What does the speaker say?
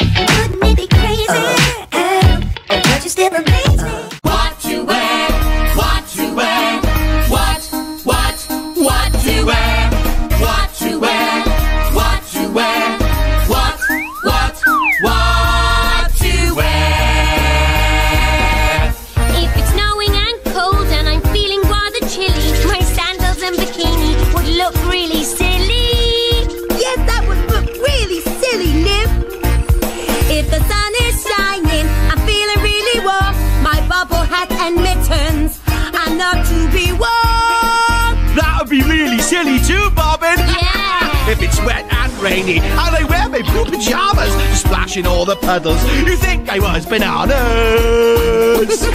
Wouldn't it be crazy? Oh, oh, oh, but you still amaze me. And mittens are not to be worn. That would be really silly too, Bobbin. Yeah. if it's wet and rainy, and I wear my blue pajamas, splashing all the puddles, you think I was bananas? yes, we would.